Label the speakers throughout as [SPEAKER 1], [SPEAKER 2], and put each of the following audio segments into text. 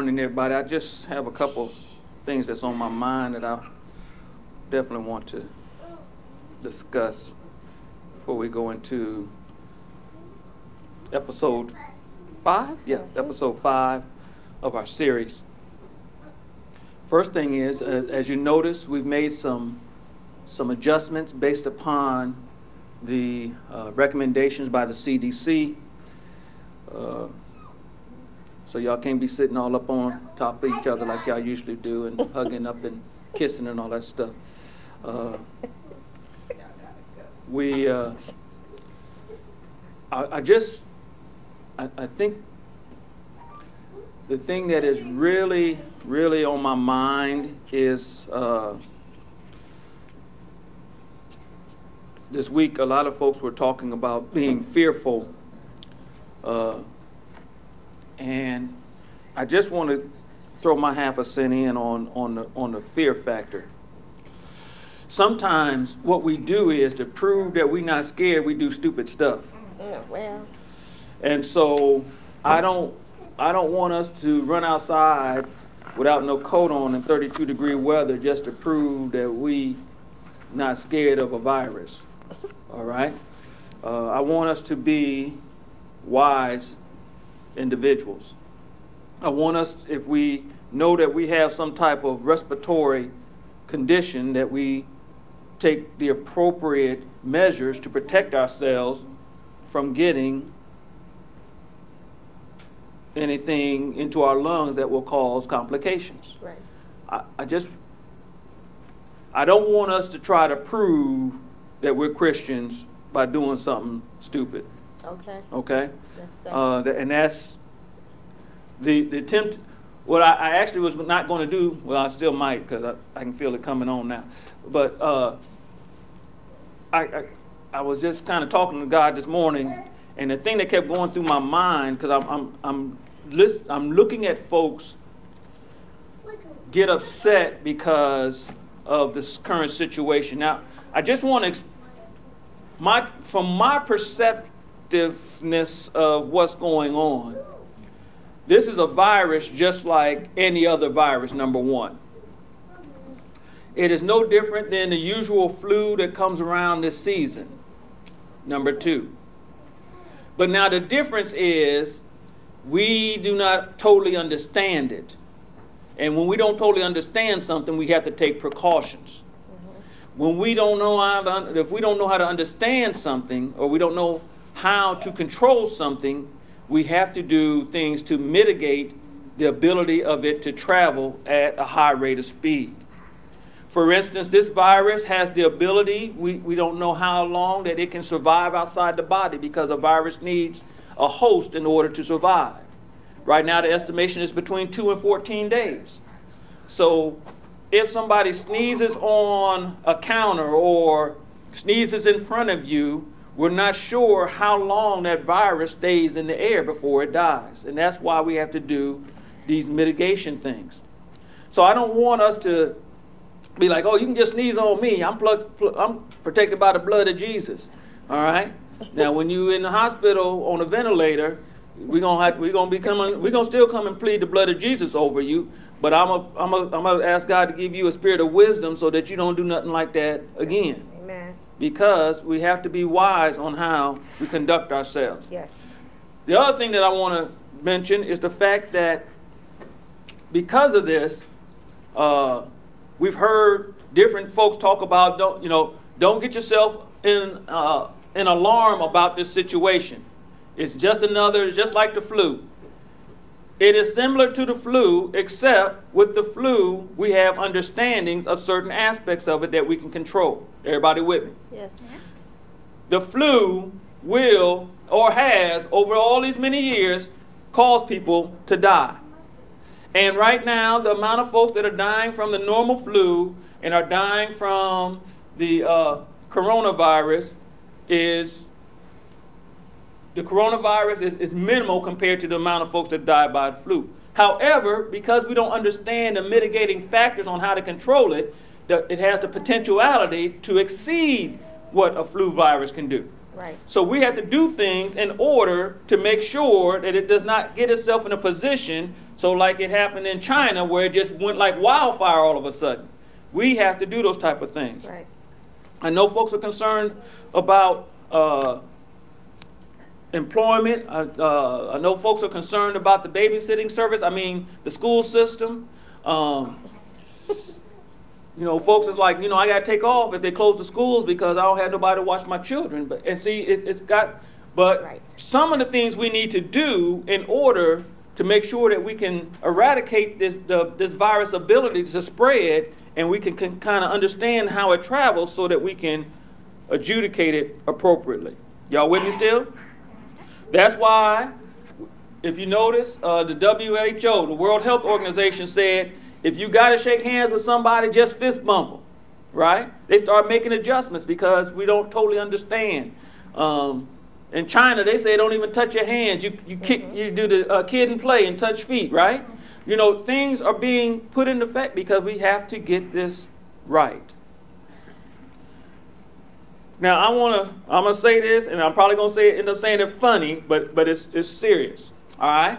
[SPEAKER 1] morning, everybody. I just have a couple things that's on my mind that I definitely want to discuss before we go into episode five? Yeah, episode five of our series. First thing is, uh, as you notice, we've made some some adjustments based upon the uh, recommendations by the CDC. Uh, so y'all can't be sitting all up on top of each other like y'all usually do and hugging up and kissing and all that stuff. Uh, we, uh, I, I, just, I, I think the thing that is really, really on my mind is uh, this week a lot of folks were talking about being fearful. Uh, and I just want to throw my half a cent in on, on, the, on the fear factor. Sometimes what we do is to prove that we're not scared, we do stupid stuff.
[SPEAKER 2] Yeah, well.
[SPEAKER 1] And so I don't I don't want us to run outside without no coat on in 32 degree weather just to prove that we not scared of a virus. All right? Uh, I want us to be wise individuals. I want us, if we know that we have some type of respiratory condition, that we take the appropriate measures to protect ourselves from getting anything into our lungs that will cause complications.
[SPEAKER 2] Right.
[SPEAKER 1] I, I just, I don't want us to try to prove that we're Christians by doing something stupid.
[SPEAKER 2] Okay.
[SPEAKER 1] Okay?
[SPEAKER 2] Yes, sir.
[SPEAKER 1] Uh, th- and that's the, the attempt. What I, I actually was not going to do, well, I still might because I, I can feel it coming on now. But uh, I, I, I was just kind of talking to God this morning, and the thing that kept going through my mind because I'm, I'm, I'm, list, I'm looking at folks get upset because of this current situation. Now, I just want to, exp- my, from my perceptiveness of what's going on, this is a virus just like any other virus, number one. It is no different than the usual flu that comes around this season, number two. But now the difference is we do not totally understand it. And when we don't totally understand something, we have to take precautions. Mm-hmm. When we don't know how to, if we don't know how to understand something or we don't know how to control something, we have to do things to mitigate the ability of it to travel at a high rate of speed. For instance, this virus has the ability, we, we don't know how long, that it can survive outside the body because a virus needs a host in order to survive. Right now, the estimation is between 2 and 14 days. So, if somebody sneezes on a counter or sneezes in front of you, we're not sure how long that virus stays in the air before it dies. And that's why we have to do these mitigation things. So, I don't want us to be like, oh, you can just sneeze on me. I'm, plug, pl- I'm protected by the blood of Jesus. All right? now, when you're in the hospital on a ventilator, we're gonna have, we're gonna be coming, we're gonna still come and plead the blood of Jesus over you. But I'm a, I'm a, I'm gonna ask God to give you a spirit of wisdom so that you don't do nothing like that again. Because we have to be wise on how we conduct ourselves.
[SPEAKER 2] Yes.
[SPEAKER 1] The other thing that I want to mention is the fact that because of this, uh, we've heard different folks talk about don't you know don't get yourself in uh, an alarm about this situation. It's just another, it's just like the flu. It is similar to the flu, except with the flu, we have understandings of certain aspects of it that we can control. Everybody with me?
[SPEAKER 2] Yes.
[SPEAKER 1] The flu will or has, over all these many years, caused people to die. And right now, the amount of folks that are dying from the normal flu and are dying from the uh, coronavirus is the coronavirus is, is minimal compared to the amount of folks that die by the flu. However, because we don't understand the mitigating factors on how to control it, the, it has the potentiality to exceed what a flu virus can do.
[SPEAKER 2] Right.
[SPEAKER 1] So we have to do things in order to make sure that it does not get itself in a position So, like it happened in China, where it just went like wildfire all of a sudden. We have to do those type of things.
[SPEAKER 2] Right.
[SPEAKER 1] I know folks are concerned about uh, employment. I, uh, I know folks are concerned about the babysitting service. I mean, the school system. Um, you know, folks is like, you know, I got to take off if they close the schools because I don't have nobody to watch my children. But and see, it's, it's got. But
[SPEAKER 2] Right.
[SPEAKER 1] some of the things we need to do in order to make sure that we can eradicate this the, this virus ability to spread, and we can, can kind of understand how it travels, so that we can adjudicate it appropriately. Y'all with me still? That's why, if you notice, uh, the WHO, the World Health Organization, said if you got to shake hands with somebody, just fist bump them, right? They start making adjustments because we don't totally understand. Um, in China, they say don't even touch your hands. You, you, kick, you do the uh, Kid 'n Play and touch feet, right? You know, things are being put into effect because we have to get this right. Now I want to. I'm gonna say this, and I'm probably gonna say end up saying it funny, but but it's it's serious. All right.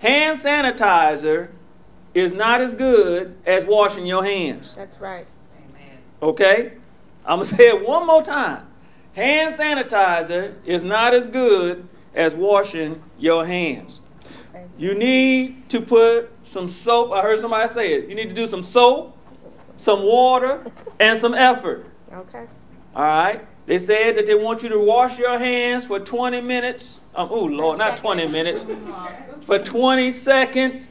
[SPEAKER 1] Hand sanitizer is not as good as washing your hands.
[SPEAKER 2] That's right. Amen.
[SPEAKER 1] Okay. I'm gonna say it one more time. Hand sanitizer is not as good as washing your hands.
[SPEAKER 2] Thank
[SPEAKER 1] You need to put some soap. I heard somebody say it. You need to do some soap, some water, and some effort.
[SPEAKER 2] Okay.
[SPEAKER 1] All right. They said that they want you to wash your hands for 20 minutes. Um, oh, Lord, not 20 minutes. For 20 seconds.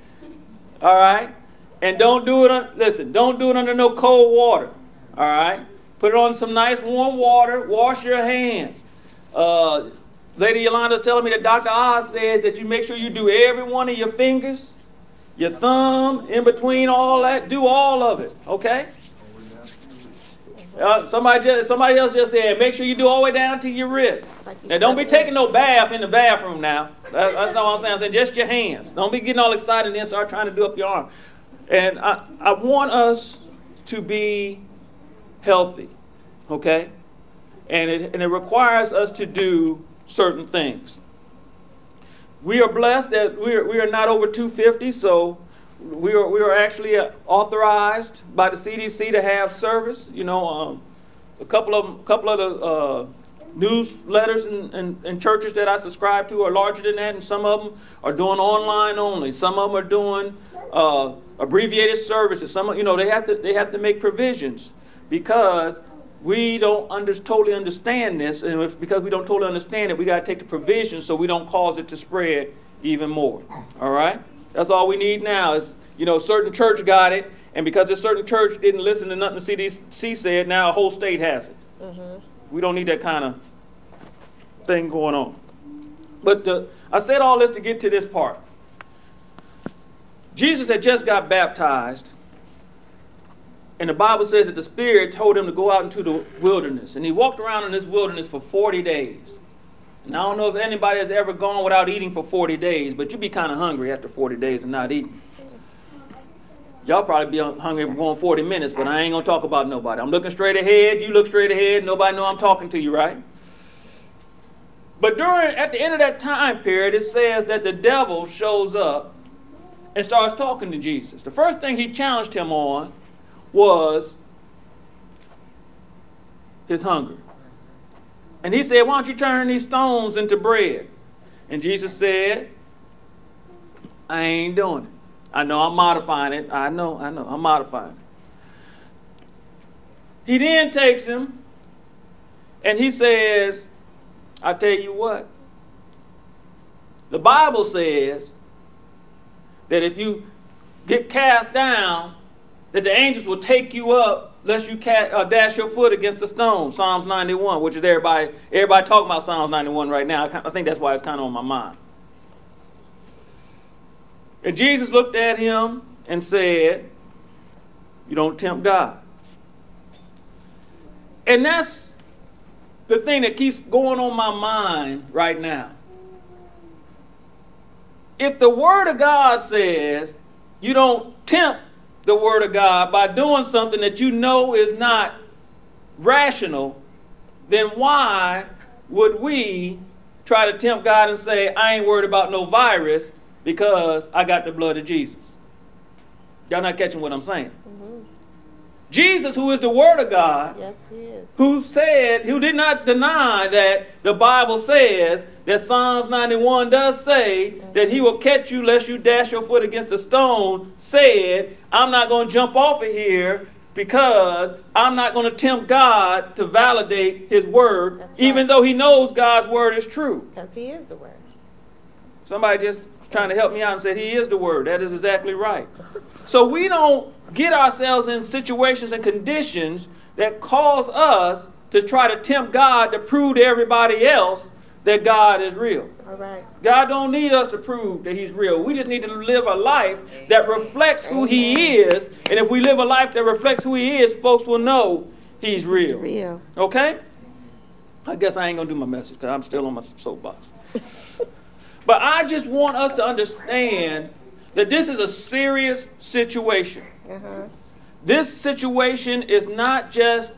[SPEAKER 1] All right. And don't do it on, listen, don't do it under no cold water. All right. Put it on some nice warm water. Wash your hands. Uh, Lady Yolanda is telling me that Dr. Oz says that you make sure you do every one of your fingers, your thumb, in between all that. Do all of it. Okay? Uh, somebody, just, somebody else just said, make sure you do all the way down to your wrist.
[SPEAKER 2] Like you
[SPEAKER 1] Now, don't be taking no bath in the bathroom now. That, that's not what I'm saying. I'm saying just your hands. Don't be getting all excited and then start trying to do up your arm. And I, I want us to be healthy, okay? And it, and it requires us to do certain things. We are blessed that we are, we are not over 250, so we are, we are actually uh, authorized by the CDC to have service. You know, um, a couple of couple of the uh, newsletters and, and, and churches that I subscribe to are larger than that, and some of them are doing online only. Some of them are doing uh, abbreviated services. Some, you know, they have to they have to make provisions because we don't under, totally understand this, and if, because we don't totally understand it, we got to take the provisions so we don't cause it to spread even more. All right, that's all we need now. Is you know, certain church got it, and because a certain church didn't listen to nothing the CDC said, now a whole state has it. Mm-hmm. We don't need that kind of thing going on. But the, I said all this to get to this part. Jesus had just got baptized, and the Bible says that the Spirit told him to go out into the wilderness. And he walked around in this wilderness for 40 days. And I don't know if anybody has ever gone without eating for 40 days, but you'd be kind of hungry after 40 days and not eating. Y'all probably be hungry for going 40 minutes, but I ain't gonna talk about nobody. I'm looking straight ahead, you look straight ahead, nobody know I'm talking to you, right? But during at the end of that time period, it says that the devil shows up and starts talking to Jesus. The first thing he challenged him on was his hunger. And he said, Why don't you turn these stones into bread? And Jesus said, I ain't doing it. I know I'm modifying it. I know, I know, I'm modifying it. He then takes him and he says, I tell you what, the Bible says that if you get cast down, that the angels will take you up lest you ca- uh, dash your foot against a stone. Psalms 91, which is everybody, everybody talking about Psalms 91 right now. I I think that's why it's kind of on my mind. And Jesus looked at him and said, You don't tempt God. And that's the thing that keeps going on my mind right now. If the Word of God says you don't tempt the Word of God by doing something that you know is not rational, then why would we try to tempt God and say, I ain't worried about no virus, because I got the blood of Jesus. Y'all not catching what I'm saying? Jesus, who is the Word of God,
[SPEAKER 2] yes, he is.
[SPEAKER 1] who said, who did not deny that the Bible says that Psalms 91 does say mm-hmm. that he will catch you lest you dash your foot against a stone, said, I'm not going to jump off of here because I'm not going to tempt God to validate his word, right. even though he knows God's word is true.
[SPEAKER 2] Because he is the word.
[SPEAKER 1] Somebody just trying to help me out and said he is the word. That is exactly right. So we don't get ourselves in situations and conditions that cause us to try to tempt God to prove to everybody else that God is real.
[SPEAKER 2] All right.
[SPEAKER 1] God don't need us to prove that he's real. We just need to live a life that reflects who he is. And if we live a life that reflects who he is, folks will know he's real.
[SPEAKER 2] He's real.
[SPEAKER 1] Okay? I guess I ain't going to do my message because I'm still on my soapbox. but I just want us to understand that this is a serious situation. Uh-huh. This situation is not just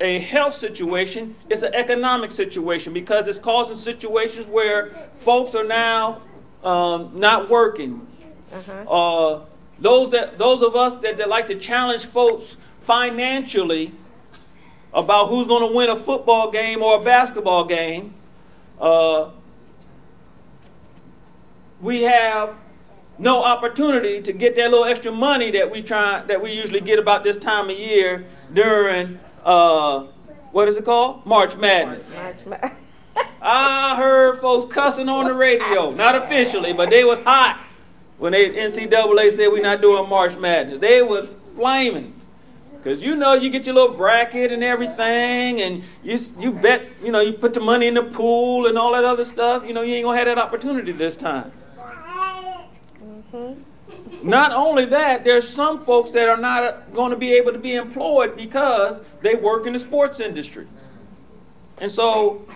[SPEAKER 1] a health situation, it's an economic situation because it's causing situations where folks are now um, not working. Uh-huh. Uh, those that those of us that, that like to challenge folks financially about who's going to win a football game or a basketball game, uh, we have no opportunity to get that little extra money that we try that we usually get about this time of year during uh, what is it called? March Madness. March Madness. I heard folks cussing on the radio, not officially, but they was hot when they NCAA said we're not doing March Madness. They was flaming. Cause you know you get your little bracket and everything, and you you bet you know you put the money in the pool and all that other stuff. You know you ain't gonna have that opportunity this time. Not only that, there's some folks that are not uh, going to be able to be employed because they work in the sports industry. And so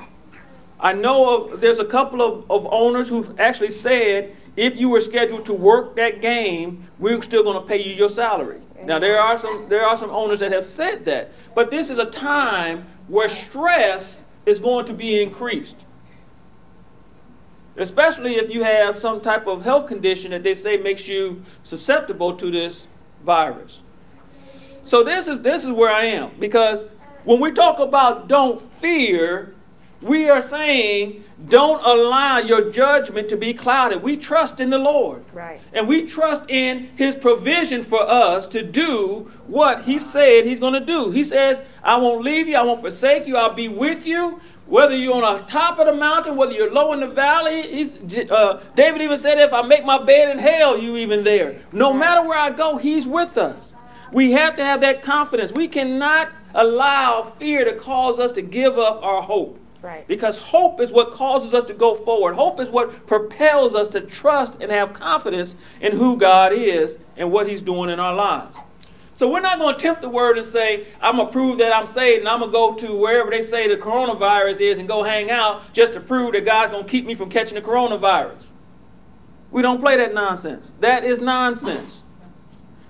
[SPEAKER 1] I know of, there's a couple of, of owners who've actually said if you were scheduled to work that game, we're still going to pay you your salary. Now there are some there are some owners that have said that, but this is a time where stress is going to be increased especially if you have some type of health condition that they say makes you susceptible to this virus. So this is this is where I am because when we talk about don't fear, we are saying don't allow your judgment to be clouded. We trust in the Lord.
[SPEAKER 2] Right.
[SPEAKER 1] And we trust in his provision for us to do what he said he's going to do. He says, I won't leave you, I won't forsake you, I'll be with you. Whether you're on the top of the mountain, whether you're low in the valley, he's, uh, David even said, if I make my bed in hell, you even there. No matter where I go, he's with us. We have to have that confidence. We cannot allow fear to cause us to give up our hope.
[SPEAKER 2] Right.
[SPEAKER 1] Because hope is what causes us to go forward. Hope is what propels us to trust and have confidence in who God is and what He's doing in our lives. So we're not going to tempt the word and say, I'm going to prove that I'm saved and I'm going to go to wherever they say the coronavirus is and go hang out just to prove that God's going to keep me from catching the coronavirus. We don't play that nonsense. That is nonsense.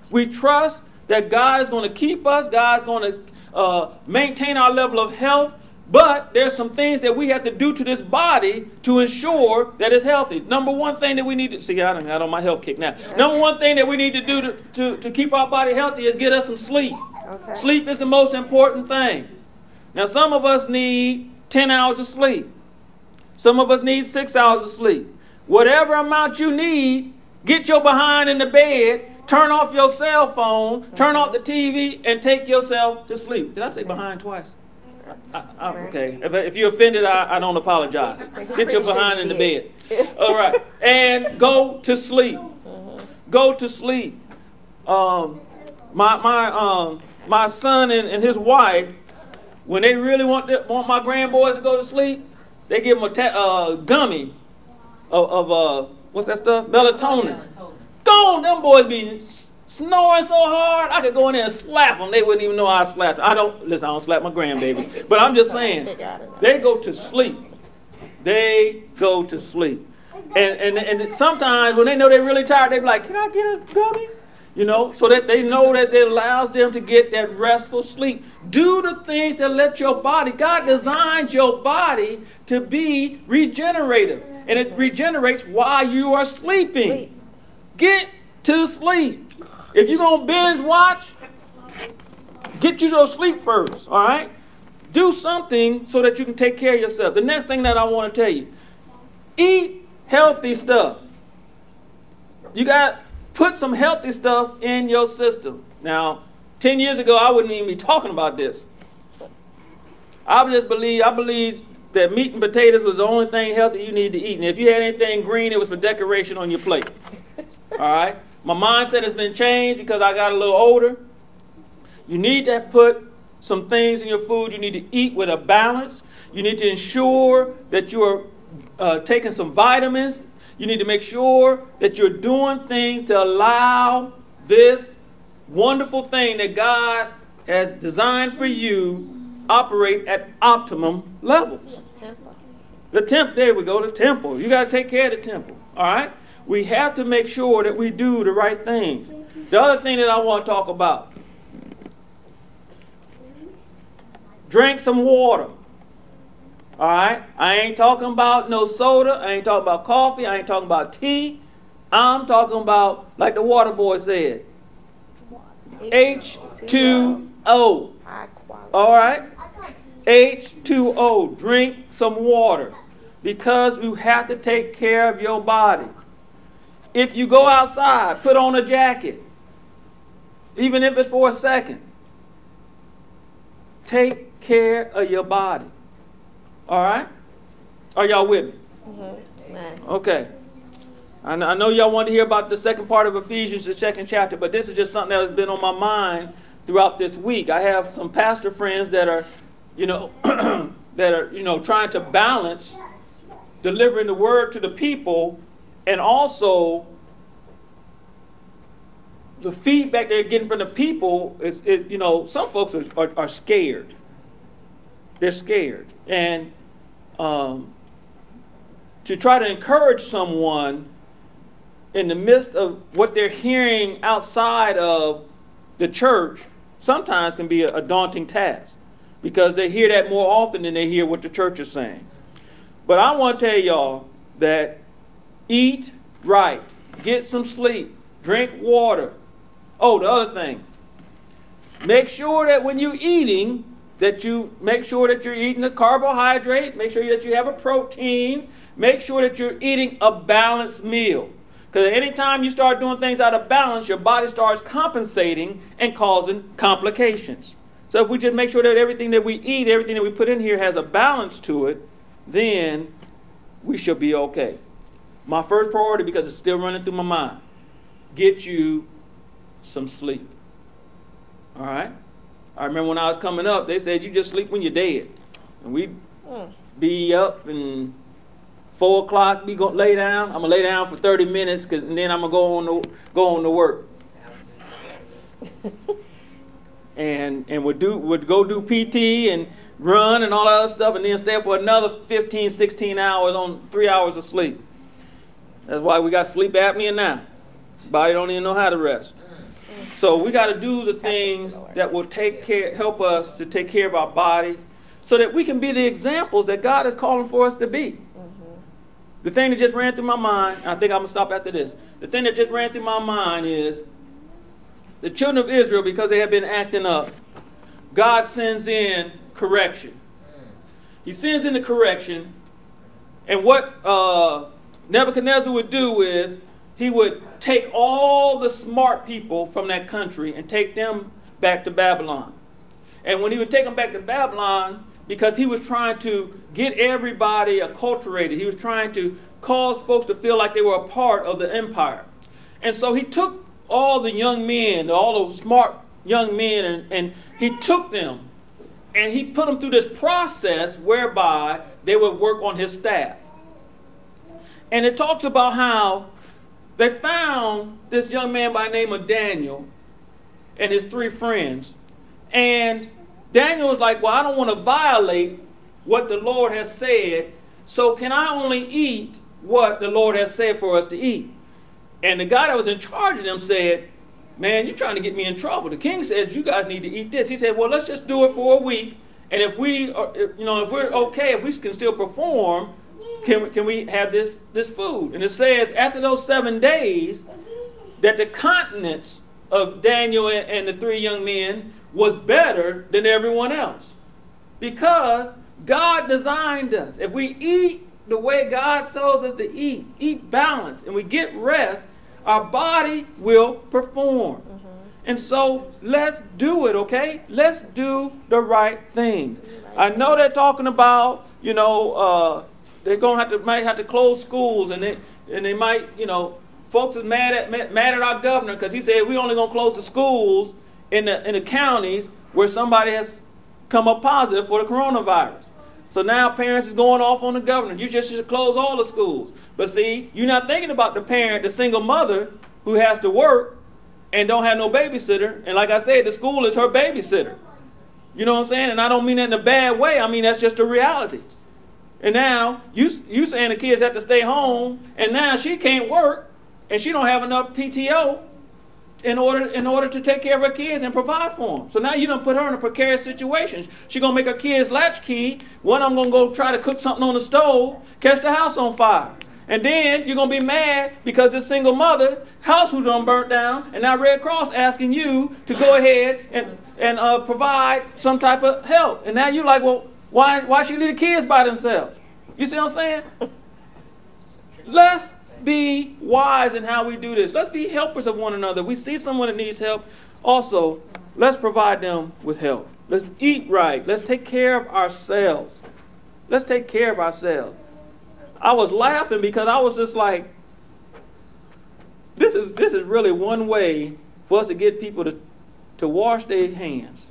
[SPEAKER 1] We trust that God is going to keep us, God's going to uh, maintain our level of health, but there's some things that we have to do to this body to ensure that it's healthy. Number one thing that we need to see, I don't got on my health kick now. Number one thing that we need to do to, to, to keep our body healthy is get us some sleep. Okay. Sleep is the most important thing. Now, some of us need 10 hours of sleep. Some of us need six hours of sleep. Whatever amount you need, get your behind in the bed, turn off your cell phone, turn off the TV, and take yourself to sleep. Did I say behind twice? I, I, okay. If, if you're offended, I, I don't apologize. Get your behind in the bed. All right. And go to sleep. Go to sleep. Um, my my um my son and, and his wife, when they really want the, want my grandboys to go to sleep, they give them a ta- uh, gummy of, of uh what's that stuff? Melatonin. Go on, them boys be snoring so hard, I could go in there and slap them. They wouldn't even know I slapped them. I don't, listen, I don't slap my grandbabies. But I'm just saying, they go to sleep. They go to sleep. And, and, and sometimes when they know they're really tired, they be like, can I get a gummy? You know, so that they know that it allows them to get that restful sleep. Do the things that let your body, God designed your body to be regenerative. and it regenerates while you are sleeping.
[SPEAKER 2] Sleep.
[SPEAKER 1] Get to sleep. If you're going to binge watch, get you to sleep first, all right? Do something so that you can take care of yourself. The next thing that I want to tell you eat healthy stuff. You got put some healthy stuff in your system. Now, 10 years ago, I wouldn't even be talking about this. I just believe, I believe that meat and potatoes was the only thing healthy you need to eat. And if you had anything green, it was for decoration on your plate. All right? My mindset has been changed because I got a little older. You need to put some things in your food. You need to eat with a balance. You need to ensure that you are uh, taking some vitamins. You need to make sure that you're doing things to allow this wonderful thing that God has designed for you operate at optimum levels.
[SPEAKER 2] Temple.
[SPEAKER 1] The temple, there we go, the temple. You got to take care of the temple, all right? We have to make sure that we do the right things. The other thing that I want to talk about drink some water. All right? I ain't talking about no soda. I ain't talking about coffee. I ain't talking about tea. I'm talking about, like the water boy said, H2O. All right? H2O. Drink some water because you have to take care of your body. If you go outside, put on a jacket, even if it's for a second. Take care of your body. All right? Are y'all with me?
[SPEAKER 2] Man.
[SPEAKER 1] Okay. I know y'all want to hear about the second part of Ephesians, the second chapter, but this is just something that has been on my mind throughout this week. I have some pastor friends that are, you know, that are, you know, trying to balance delivering the word to the people and also the feedback they're getting from the people is, is you know, some folks are, are, are scared. They're scared. And um, to try to encourage someone in the midst of what they're hearing outside of the church sometimes can be a, a daunting task because they hear that more often than they hear what the church is saying. But I want to tell y'all that eat right, get some sleep, drink water. Oh, the other thing. Make sure that when you're eating, that you make sure that you're eating a carbohydrate, make sure that you have a protein, make sure that you're eating a balanced meal. Because anytime you start doing things out of balance, your body starts compensating and causing complications. So if we just make sure that everything that we eat, everything that we put in here has a balance to it, then we should be okay. My first priority, because it's still running through my mind, get you some sleep. All right? I remember when I was coming up, they said you just sleep when you're dead. And we
[SPEAKER 2] Mm.
[SPEAKER 1] be up and four o'clock, we gonna lay down. I'm gonna lay down for 30 minutes, cause and then I'm gonna go on to go on to work. and and would do would go do PT and run and all that other stuff, and then stay for another 15, 16 hours on three hours of sleep. That's why we got sleep apnea now. Body don't even know how to rest. So we got to do the things that will take care, help us to take care of our bodies, so that we can be the examples that God is calling for us to be. The thing that just ran through my mind, I think I'm gonna stop after this. The thing that just ran through my mind is the children of Israel, because they have been acting up, God sends in correction. He sends in the correction, and what uh, Nebuchadnezzar would do is he would take all the smart people from that country and take them back to Babylon. And when he would take them back to Babylon, because he was trying to get everybody acculturated, he was trying to cause folks to feel like they were a part of the empire. And so he took all the young men, all the smart young men, and, and he took them and he put them through this process whereby they would work on his staff. And it talks about how they found this young man by the name of Daniel and his three friends. And Daniel was like, Well, I don't want to violate what the Lord has said, so can I only eat what the Lord has said for us to eat? And the guy that was in charge of them said, Man, you're trying to get me in trouble. The king says you guys need to eat this. He said, Well, let's just do it for a week. And if we are, you know, if we're okay, if we can still perform, can, can we have this, this food? And it says, after those seven days, that the continence of Daniel and, and the three young men was better than everyone else. Because God designed us. If we eat the way God tells us to eat, eat balanced, and we get rest, our body will perform. Mm-hmm. And so let's do it, okay? Let's do the right things. I know they're talking about, you know, uh, they're gonna have to might have to close schools, and they and they might, you know, folks is mad at mad at our governor because he said we only gonna close the schools in the in the counties where somebody has come up positive for the coronavirus. So now parents is going off on the governor. You just should close all the schools. But see, you're not thinking about the parent, the single mother who has to work and don't have no babysitter. And like I said, the school is her babysitter. You know what I'm saying? And I don't mean that in a bad way. I mean that's just a reality. And now you you saying the kids have to stay home, and now she can't work, and she don't have enough PTO in order in order to take care of her kids and provide for them. So now you don't put her in a precarious situation. She's gonna make her kids latchkey. One of them gonna go try to cook something on the stove, catch the house on fire. And then you're gonna be mad because this single mother house who done burnt down, and now Red Cross asking you to go ahead and and uh, provide some type of help. And now you're like, well, why why should leave the kids by themselves? You see what I'm saying? Let's be wise in how we do this. Let's be helpers of one another. We see someone that needs help. Also, let's provide them with help. Let's eat right. Let's take care of ourselves. Let's take care of ourselves. I was laughing because I was just like, this is this is really one way for us to get people to, to wash their hands.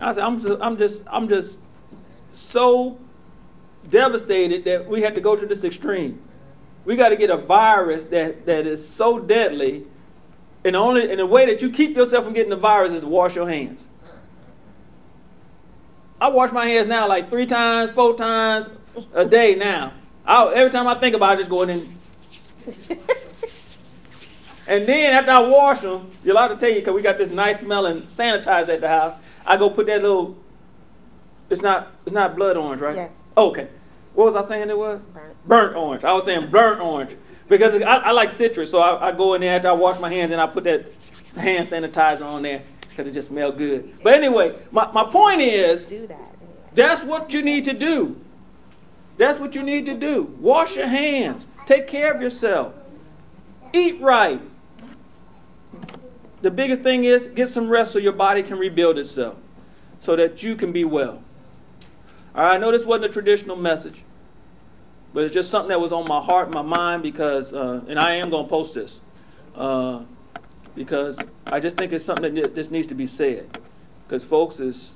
[SPEAKER 1] I said, I'm just, I'm just, I'm just so devastated that we had to go to this extreme. We got to get a virus that, that is so deadly, and only in the way that you keep yourself from getting the virus is to wash your hands. I wash my hands now like three times, four times a day now. I, every time I think about it, I just go in and. and then after I wash them, you're allowed to tell you because we got this nice smelling sanitizer at the house. I go put that little. It's not. It's not blood orange, right?
[SPEAKER 2] Yes.
[SPEAKER 1] Okay. What was I saying it was?
[SPEAKER 2] Burnt.
[SPEAKER 1] Burnt orange. I was saying burnt orange because I, I like citrus, so I, I, go in there after I wash my hands and I put that hand sanitizer on there because it just smells good. But anyway, my, my point is
[SPEAKER 2] Do that.
[SPEAKER 1] that's what you need to do. That's what you need to do. Wash your hands. Take care of yourself. Eat right. The biggest thing is get some rest so your body can rebuild itself so that you can be well. All right, I know this wasn't a traditional message, but it's just something that was on my heart, my mind, because, uh, and I am going to post this, uh, because I just think it's something that just needs to be said. Because, folks, is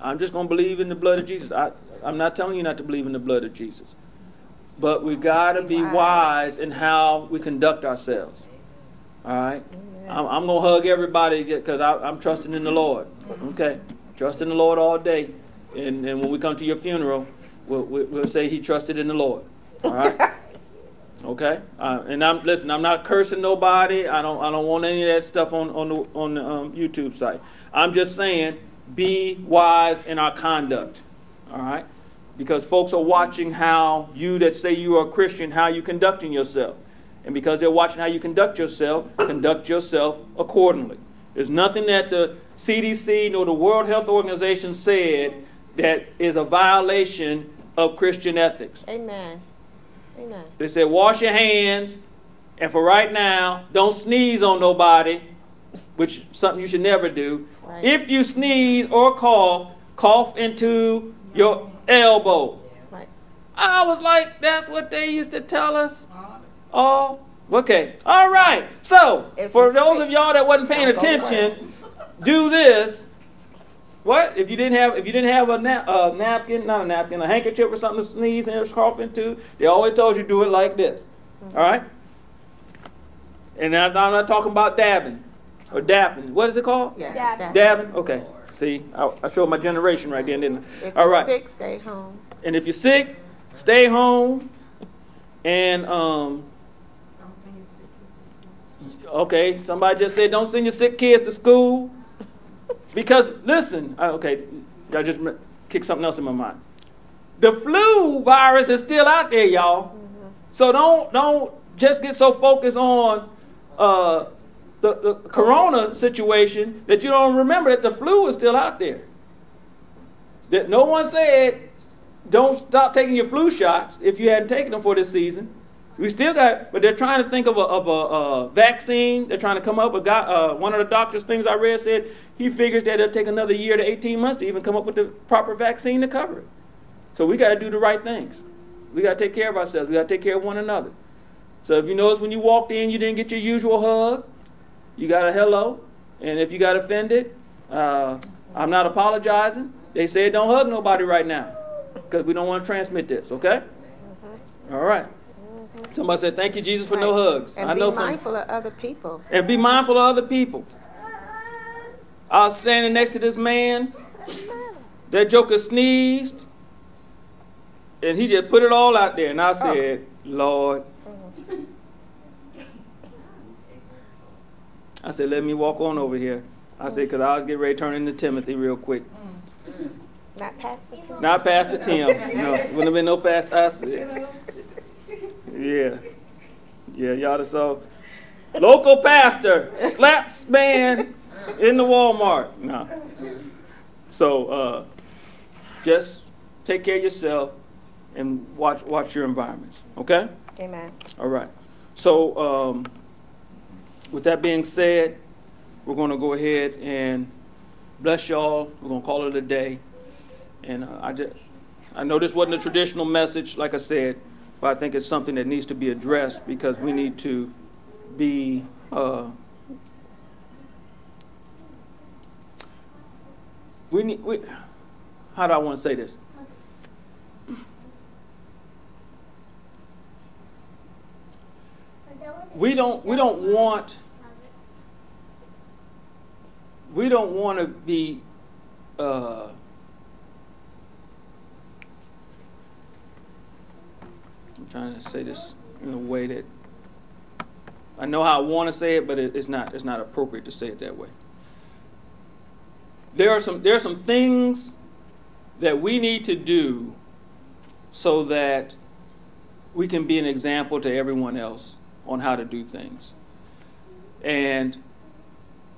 [SPEAKER 1] I'm just going to believe in the blood of Jesus. I, I'm not telling you not to believe in the blood of Jesus, but we got to be wise in how we conduct ourselves. All right, I'm, I'm going to hug everybody because I'm trusting in the Lord. Okay, trust in the Lord all day. And, and when we come to your funeral, we'll, we'll say he trusted in the Lord. All right? Okay? Uh, and I'm listen. I'm not cursing nobody. I don't. I don't want any of that stuff on on the on the um, YouTube site. I'm just saying, be wise in our conduct. All right? Because folks are watching how you that say you are a Christian, how you conducting yourself, and because they're watching how you conduct yourself, conduct yourself accordingly. There's nothing that the CDC nor the World Health Organization said that is a violation of Christian ethics.
[SPEAKER 2] Amen. Amen.
[SPEAKER 1] They said, wash your hands, and for right now, don't sneeze on nobody, which is something you should never do.
[SPEAKER 2] Right.
[SPEAKER 1] If you sneeze or cough, cough into your elbow.
[SPEAKER 2] Right.
[SPEAKER 1] I was like, that's what they used to tell us. Oh, okay. All right. So,
[SPEAKER 2] If
[SPEAKER 1] for those
[SPEAKER 2] sick,
[SPEAKER 1] of y'all that wasn't paying
[SPEAKER 2] don't go to
[SPEAKER 1] attention, do this. What if you didn't have if you didn't have a na- uh, napkin, not a napkin, a handkerchief or something to sneeze and cough into? They always told you do it like this. All right. And I'm I'm not talking about dabbing or dapping. What is it called?
[SPEAKER 2] Yeah.
[SPEAKER 3] Dab.
[SPEAKER 2] that-
[SPEAKER 1] Dabbing. Okay. See, I, I showed my generation right then, didn't I?
[SPEAKER 2] If
[SPEAKER 1] All
[SPEAKER 2] you're
[SPEAKER 1] right.
[SPEAKER 2] sick, stay home.
[SPEAKER 1] And if you're sick, stay home. And um, okay, somebody just said don't send your sick kids to school because listen, okay, I just kicked something else in my mind. The flu virus is still out there, y'all. So don't don't just get so focused on uh, the, the corona situation that you don't remember that the flu is still out there. That no one said don't stop taking your flu shots if you hadn't taken them for this season. We still got, but they're trying to think of a, of a, uh vaccine. They're trying to come up with. Got, uh, one of the doctors' things I read said he figures that it'll take another year to 18 months to even come up with the proper vaccine to cover it. So we got to do the right things. We got to take care of ourselves. We got to take care of one another. So if you notice when you walked in, you didn't get your usual hug. You got a hello, and if you got offended, uh, I'm not apologizing. They said don't hug nobody right now because we don't want to transmit this. Okay? All right. Somebody said thank you Jesus for no hugs.
[SPEAKER 2] And
[SPEAKER 1] I
[SPEAKER 2] be
[SPEAKER 1] know some.
[SPEAKER 2] mindful of other people.
[SPEAKER 1] And be mindful of other people. I was standing next to this man. That joker sneezed. And he just put it all out there. And I oh. said, Lord. I said, let me walk on over here. I said, because I was getting ready to turn into Timothy real quick.
[SPEAKER 2] Not Pastor Tim.
[SPEAKER 1] Not Pastor Tim. No, wouldn't have been no Pastor. I said, yeah. Yeah, y'all just saw. Local pastor slaps man in the Walmart. No. So uh, just take care of yourself and watch watch your environments. Okay?
[SPEAKER 2] Amen.
[SPEAKER 1] All right. So um, with that being said, we're going to go ahead and bless y'all. We're going to call it a day. And uh, I just, I know this wasn't a traditional message, like I said, but I think it's something that needs to be addressed because we need to be. Uh, we need. We, how do I want to say this? We don't. We don't want. We don't want to be. Uh, trying to say this in a way that I know how I want to say it, but it, it's not. It's not appropriate to say it that way. There are some. There are some things that we need to do so that we can be an example to everyone else on how to do things. And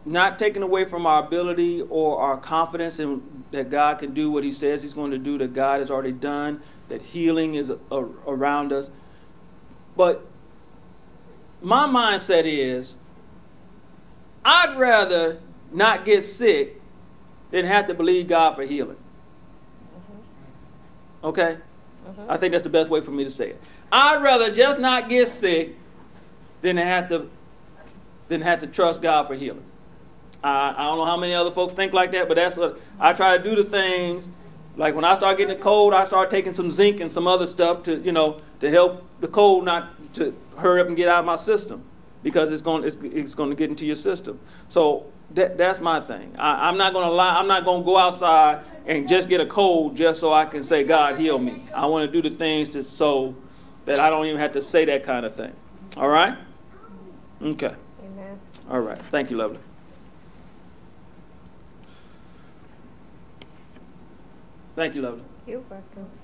[SPEAKER 1] not taking away from our ability or our confidence in that God can do what He says He's going to do, that God has already done, that healing is a, around us. But my mindset is I'd rather not get sick than have to believe God for healing. Mm-hmm. Okay? Mm-hmm. I think that's the best way for me to say it. I'd rather just not get sick than have to than have to trust God for healing. I, I don't know how many other folks think like that, but that's what I try to do the things. Like when I start getting a cold, I start taking some zinc and some other stuff to you know to help the cold not to hurry up and get out of my system because it's going it's, it's going to get into your system. So that, that's my thing. I, I'm not going to lie. I'm not going to go outside and just get a cold just so I can say God heal me. I want to do the things to so that I don't even have to say that kind of thing. All right? Okay.
[SPEAKER 2] Amen.
[SPEAKER 1] All right. Thank you, lovely. Thank you, lovely.
[SPEAKER 2] You're welcome.